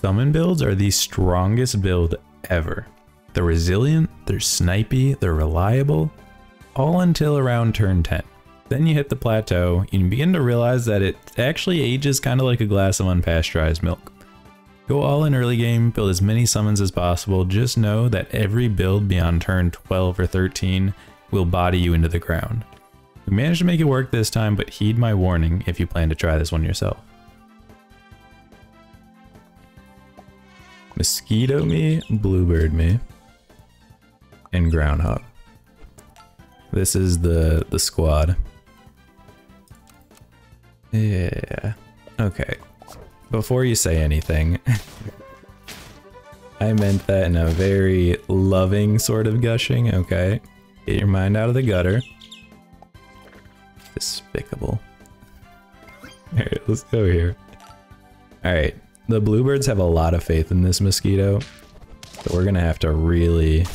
Summon builds are the strongest build ever. They're resilient, they're snipey, they're reliable, all until around turn 10. Then you hit the plateau, you begin to realize that it actually ages kind of like a glass of unpasteurized milk. Go all in early game, build as many summons as possible, just know that every build beyond turn 12 or 13 will body you into the ground. We managed to make it work this time, but heed my warning if you plan to try this one yourself. Mosquito me, bluebird me, and groundhog. This is the the squad. Yeah. Okay. Before you say anything, I meant that in a very loving sort of gushing, okay? Get your mind out of the gutter. Despicable. Alright, let's go here. Alright, the bluebirds have a lot of faith in this mosquito, so we're gonna have to really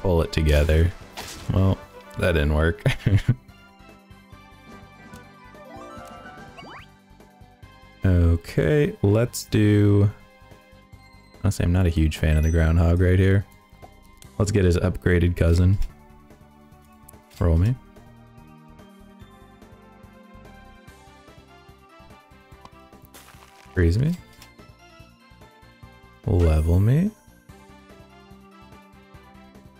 pull it together. Well, that didn't work. okay, let's do... Honestly, I'm not a huge fan of the groundhog right here. Let's get his upgraded cousin. Roll me. Freeze me. Level me.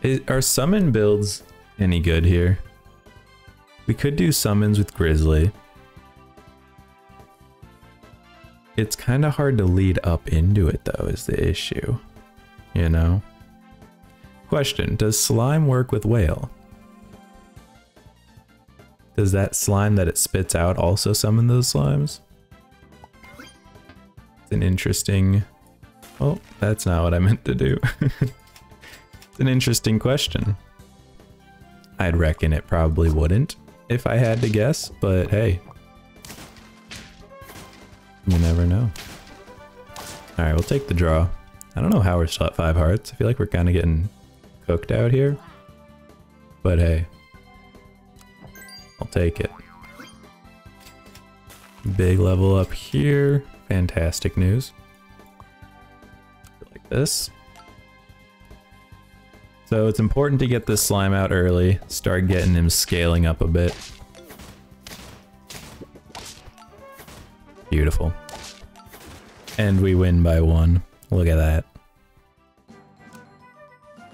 Is, are summon builds any good here? We could do summons with Grizzly. It's kind of hard to lead up into it though is the issue. You know? Question, does slime work with whale? Does that slime that it spits out also summon those slimes? It's an interesting... Oh, that's not what I meant to do. it's an interesting question. I'd reckon it probably wouldn't if I had to guess, but hey. You never know. Alright, we'll take the draw. I don't know how we're still at five hearts. I feel like we're kind of getting cooked out here. But hey. I'll take it. Big level up here. Fantastic news. Like this. So it's important to get this slime out early, start getting him scaling up a bit. Beautiful. And we win by one. Look at that.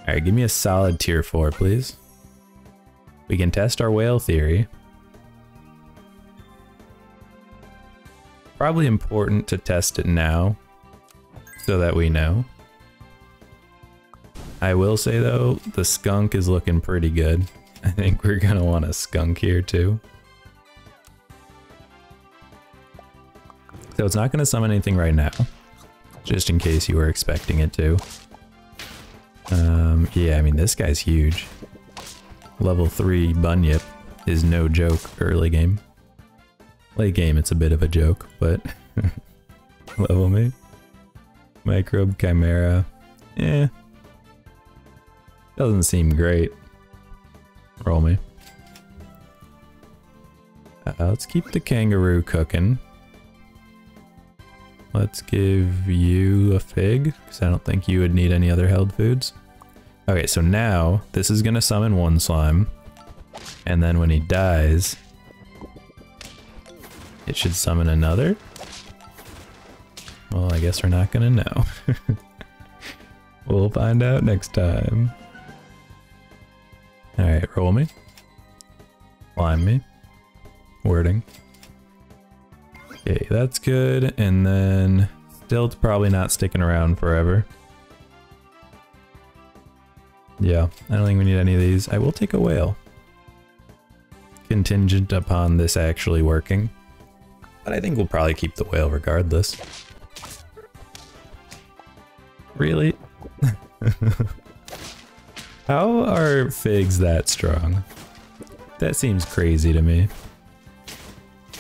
Alright, give me a solid tier 4, please. We can test our whale theory. Probably important to test it now, so that we know. I will say though, the skunk is looking pretty good. I think we're gonna want a skunk here too. So it's not gonna summon anything right now, just in case you were expecting it to. Um, yeah, I mean, this guy's huge. Level 3 Bunyip is no joke early game. Late game, it's a bit of a joke, but... level me. Microbe Chimera. Eh. Doesn't seem great. Roll me. Uh, let's keep the kangaroo cooking. Let's give you a fig, because I don't think you would need any other held foods. Okay, so now this is gonna summon one slime, and then when he dies, it should summon another? Well, I guess we're not gonna know. we'll find out next time. Alright, roll me. Climb me. Wording. Okay, that's good. And then still it's probably not sticking around forever. Yeah, I don't think we need any of these. I will take a whale. Contingent upon this actually working. But I think we'll probably keep the whale regardless. Really? How are figs that strong? That seems crazy to me.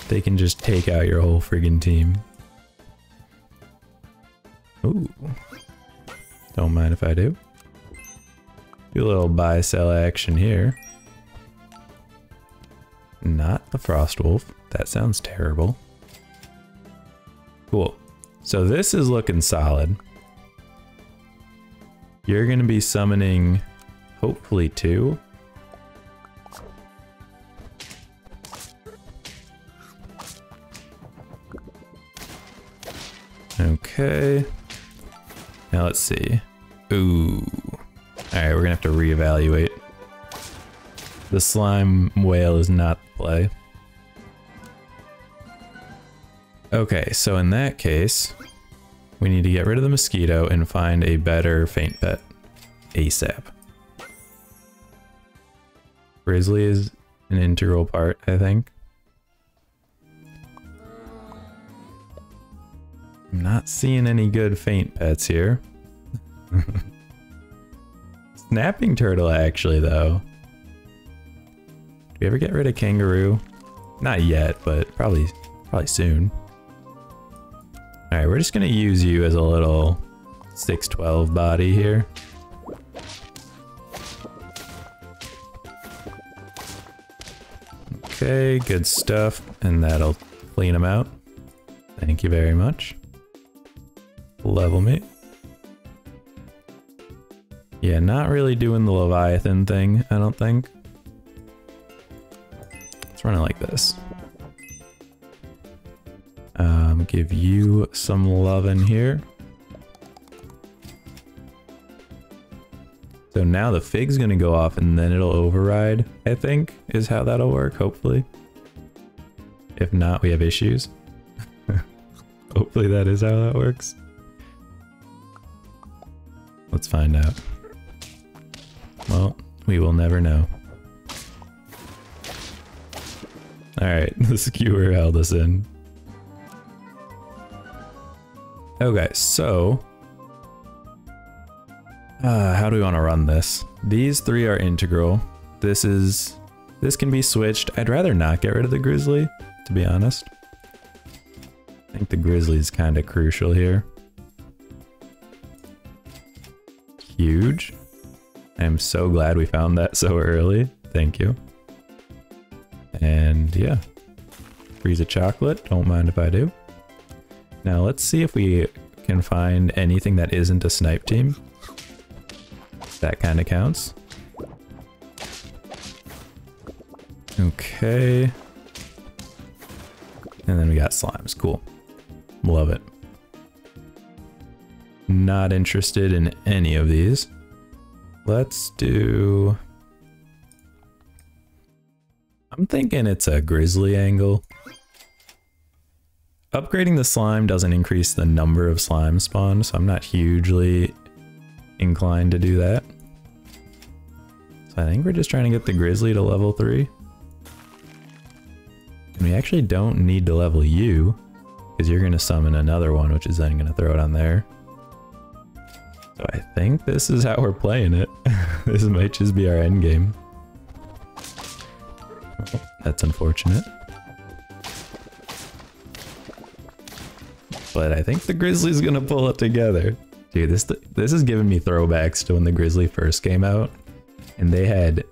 They can just take out your whole friggin' team. Ooh. Don't mind if I do. Do a little buy sell action here. Not the frost wolf. That sounds terrible. Cool. So this is looking solid. You're going to be summoning hopefully two. Okay. Now let's see. Ooh. Alright, we're gonna have to reevaluate. The slime whale is not the play. Okay, so in that case, we need to get rid of the mosquito and find a better faint pet. ASAP. Grizzly is an integral part, I think. I'm not seeing any good faint pets here. Snapping turtle, actually, though. Do we ever get rid of kangaroo? Not yet, but probably, probably soon. Alright, we're just gonna use you as a little 612 body here. Okay, good stuff, and that'll clean them out. Thank you very much. Level me. Yeah, not really doing the Leviathan thing, I don't think. Let's run it like this. Um, give you some love in here. So now the fig's gonna go off and then it'll override, I think, is how that'll work, hopefully. If not, we have issues. hopefully that is how that works. Let's find out. Well, we will never know. Alright, the skewer held us in. Okay, so... Uh, how do we want to run this? These three are integral. This is... This can be switched. I'd rather not get rid of the grizzly, to be honest. I think the grizzly is kind of crucial here. Huge. I'm so glad we found that so early. Thank you. And yeah. Freeze a chocolate. Don't mind if I do. Now let's see if we can find anything that isn't a snipe team. That kind of counts. Okay. And then we got slimes. Cool. Love it. Not interested in any of these. Let's do... I'm thinking it's a grizzly angle. Upgrading the slime doesn't increase the number of slime spawn, so I'm not hugely inclined to do that. So I think we're just trying to get the grizzly to level 3. And we actually don't need to level you, because you're going to summon another one, which is then going to throw it on there. So I think this is how we're playing it. this might just be our end game. Oh, that's unfortunate. But I think the Grizzly's gonna pull it together. Dude, this this is giving me throwbacks to when the Grizzly first came out, and they had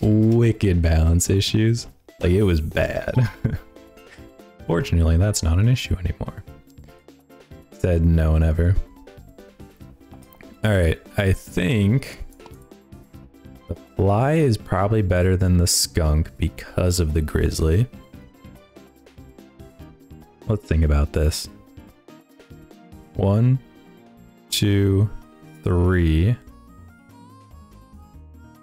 wicked balance issues. Like it was bad. Fortunately, that's not an issue anymore. Said no one ever. Alright, I think the fly is probably better than the skunk because of the grizzly. Let's think about this. One, two, three.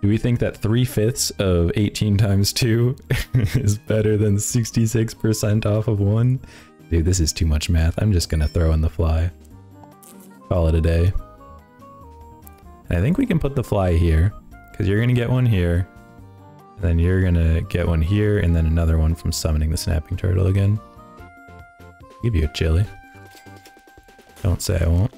Do we think that 3 fifths of 18 times 2 is better than 66% off of 1? Dude, this is too much math. I'm just gonna throw in the fly. Call it a day. I think we can put the fly here, because you're gonna get one here, and then you're gonna get one here, and then another one from summoning the snapping turtle again. Give you a chili. Don't say I won't.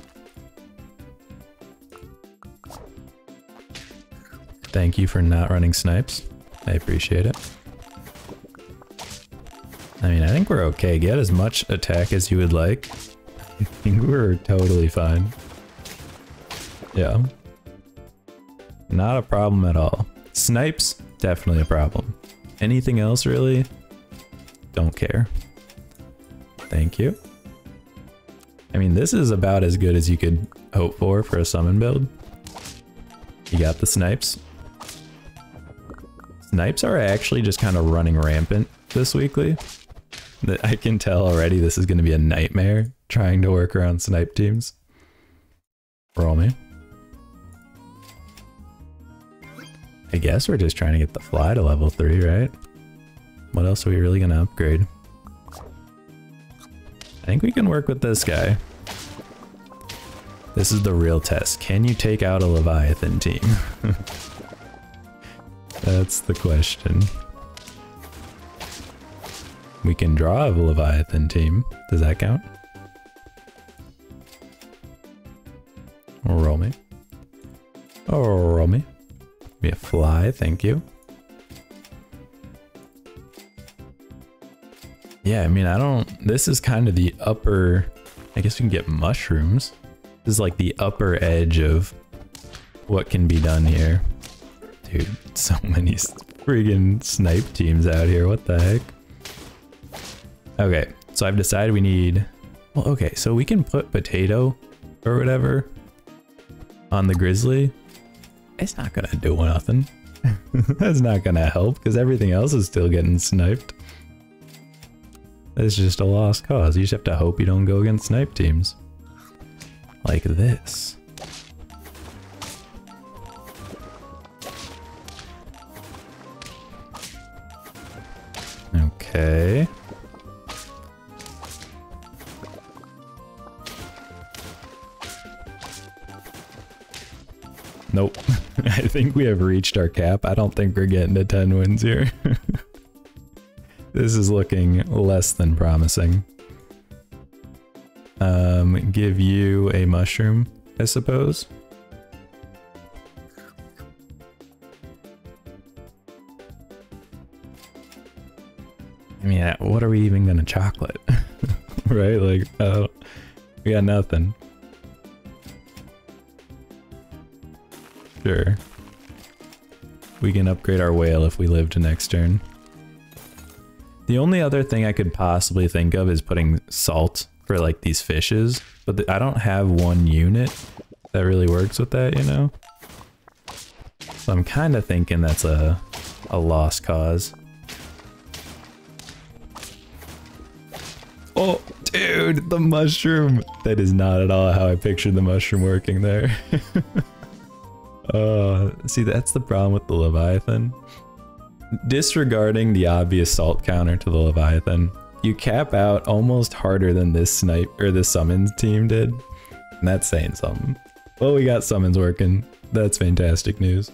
Thank you for not running snipes. I appreciate it. I mean, I think we're okay. Get as much attack as you would like. I think we're totally fine. Yeah. Not a problem at all. Snipes, definitely a problem. Anything else, really? Don't care. Thank you. I mean, this is about as good as you could hope for for a summon build. You got the snipes. Snipes are actually just kind of running rampant this weekly. I can tell already this is going to be a nightmare trying to work around snipe teams. Roll me. I guess we're just trying to get the fly to level 3, right? What else are we really going to upgrade? I think we can work with this guy. This is the real test. Can you take out a Leviathan team? That's the question. We can draw a Leviathan team. Does that count? Roll me. Oh, roll me. Be a fly, thank you. Yeah, I mean, I don't... This is kind of the upper... I guess we can get mushrooms. This is like the upper edge of what can be done here. Dude, so many friggin' snipe teams out here. What the heck? Okay, so I've decided we need... Well, okay, so we can put potato or whatever on the grizzly. It's not gonna do nothing. That's not gonna help because everything else is still getting sniped. It's just a lost cause. You just have to hope you don't go against snipe teams. Like this. Okay. Nope. I think we have reached our cap. I don't think we're getting to 10 wins here. this is looking less than promising. Um, give you a mushroom, I suppose. I mean, what are we even gonna chocolate? right? Like, oh, we got nothing. Sure. We can upgrade our whale if we live to next turn. The only other thing I could possibly think of is putting salt for like these fishes, but the, I don't have one unit that really works with that, you know? So I'm kind of thinking that's a, a lost cause. Oh, dude, the mushroom. That is not at all how I pictured the mushroom working there. uh, see, that's the problem with the Leviathan. Disregarding the obvious salt counter to the Leviathan, you cap out almost harder than this snipe or the summons team did. And that's saying something. Well, we got summons working. That's fantastic news.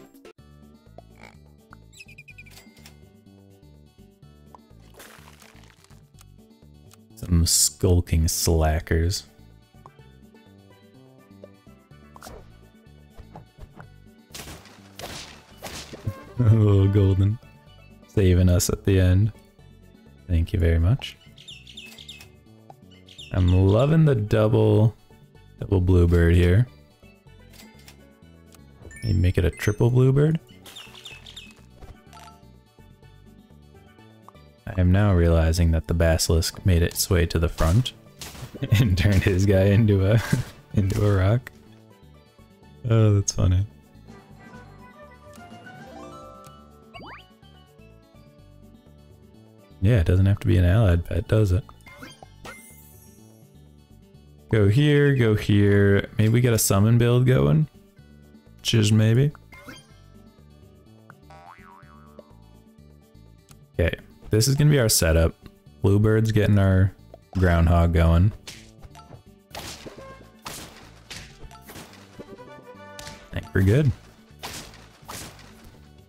Some skulking slackers. oh, golden. Saving us at the end. Thank you very much. I'm loving the double, double bluebird here. Maybe make it a triple bluebird. I am now realizing that the basilisk made its way to the front and turned his guy into a into a rock. Oh, that's funny. Yeah, it doesn't have to be an allied pet, does it? Go here, go here. Maybe we get a summon build going. Just maybe. Okay, this is gonna be our setup. Bluebird's getting our groundhog going. I think we're good.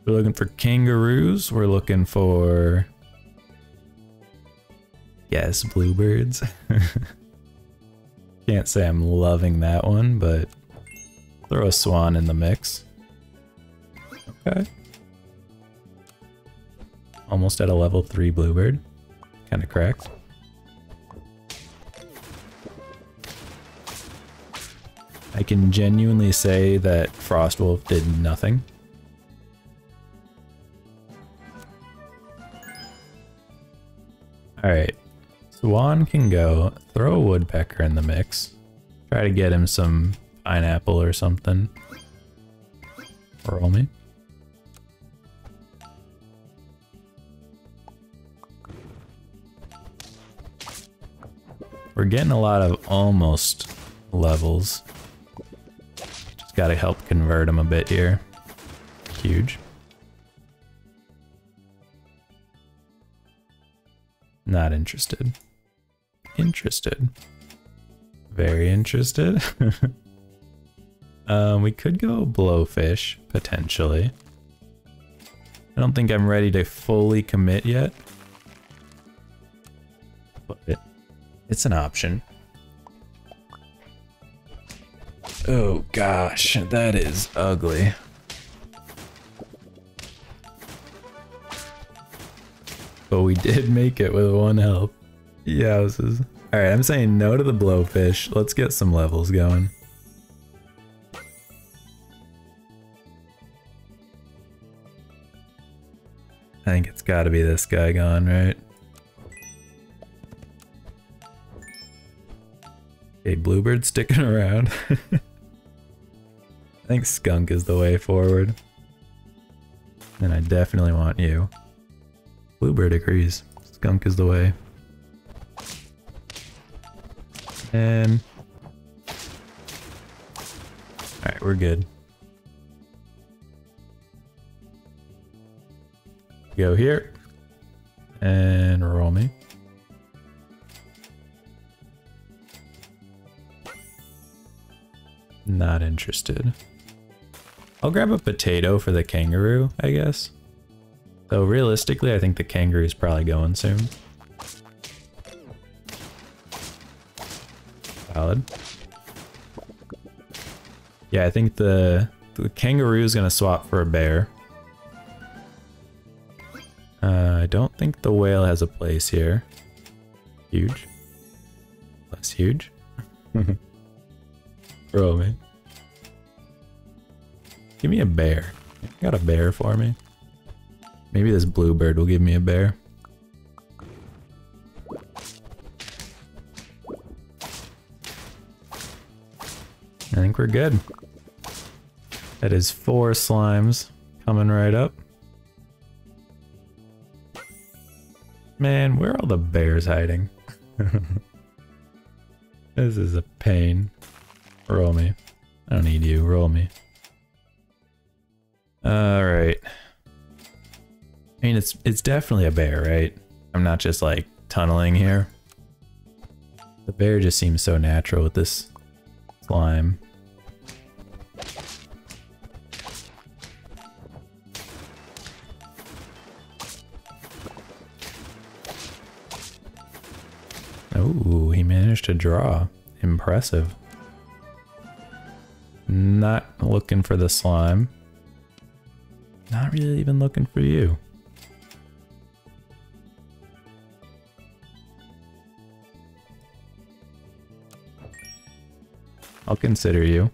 We're looking for kangaroos. We're looking for Yes, bluebirds. Can't say I'm loving that one, but throw a swan in the mix. Okay. Almost at a level 3 bluebird. Kind of cracked. I can genuinely say that Frostwolf did nothing. Alright, Swan can go. Throw a woodpecker in the mix. Try to get him some pineapple or something. Roll me. We're getting a lot of almost levels. Just gotta help convert them a bit here. Huge. Not interested. Interested. Very interested. um, we could go blowfish, potentially. I don't think I'm ready to fully commit yet. But it's an option. Oh gosh, that is ugly. But we did make it with one health. Is... Alright, I'm saying no to the blowfish. Let's get some levels going. I think it's gotta be this guy gone, right? Okay, Bluebird sticking around. I think Skunk is the way forward. And I definitely want you. Bluebird agrees. Skunk is the way. And... Alright, we're good. Go here. And roll me. Not interested. I'll grab a potato for the kangaroo, I guess. Though realistically, I think the kangaroo is probably going soon. Valid. Yeah, I think the, the kangaroo is going to swap for a bear. Uh, I don't think the whale has a place here. Huge. Less huge. Bro, man. Give me a bear. You got a bear for me? Maybe this bluebird will give me a bear. I think we're good. That is four slimes coming right up. Man, where are all the bears hiding? this is a pain. Roll me. I don't need you, roll me. Alright. I mean, it's it's definitely a bear, right? I'm not just like tunneling here. The bear just seems so natural with this slime. Managed to draw. Impressive. Not looking for the slime. Not really even looking for you. I'll consider you.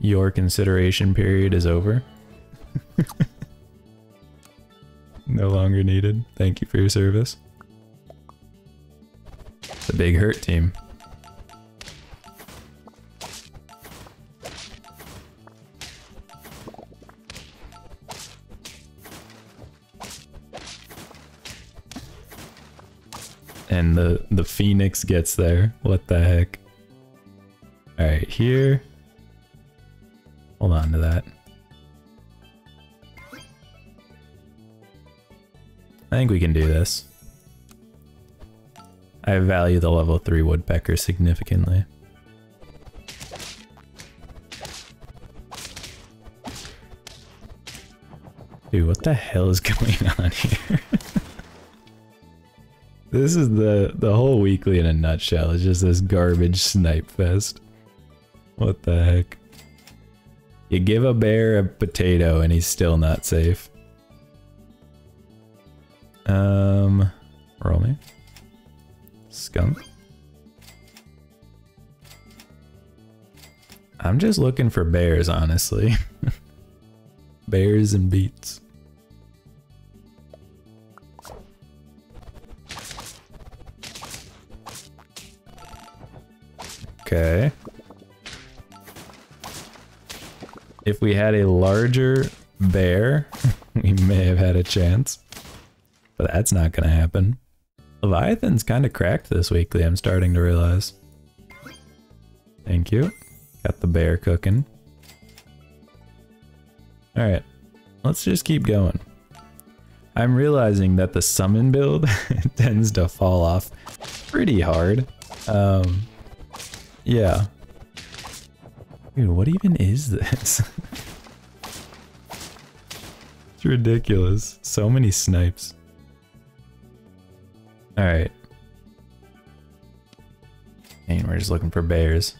Your consideration period is over. No longer needed. Thank you for your service. The big hurt team. and the the phoenix gets there. What the heck? All right, here. Hold on to that. I think we can do this. I value the level 3 woodpecker significantly. Dude, what the hell is going on here? This is the the whole weekly in a nutshell. It's just this garbage snipe fest. What the heck? You give a bear a potato and he's still not safe. Um, where me. Skunk. I'm just looking for bears, honestly. bears and beets. Okay. If we had a larger bear, we may have had a chance. That's not gonna happen. Leviathan's kind of cracked this weekly, I'm starting to realize. Thank you. Got the bear cooking. Alright, let's just keep going. I'm realizing that the summon build tends to fall off pretty hard. Um, yeah. Dude, what even is this? it's ridiculous. So many snipes. Alright. And we're just looking for bears.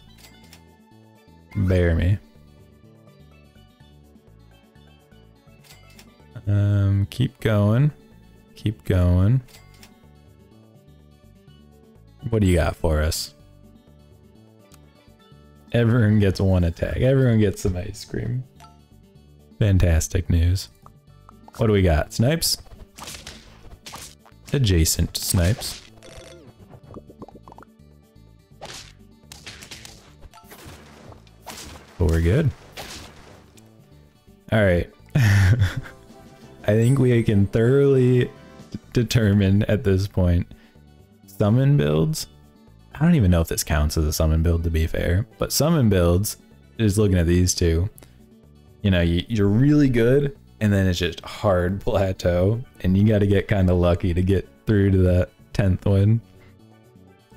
Bear me. Um, keep going. Keep going. What do you got for us? Everyone gets one attack. Everyone gets some ice cream. Fantastic news. What do we got? Snipes? Adjacent snipes. But we're good. Alright. I think we can thoroughly determine at this point summon builds. I don't even know if this counts as a summon build to be fair, but summon builds, just looking at these two, you know, you, you're really good and then it's just hard plateau and you got to get kind of lucky to get through to that 10th one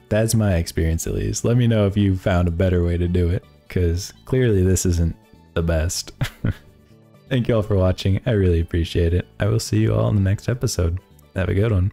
That's my experience at least. Let me know if you found a better way to do it because clearly this isn't the best. Thank you all for watching. I really appreciate it. I will see you all in the next episode. Have a good one.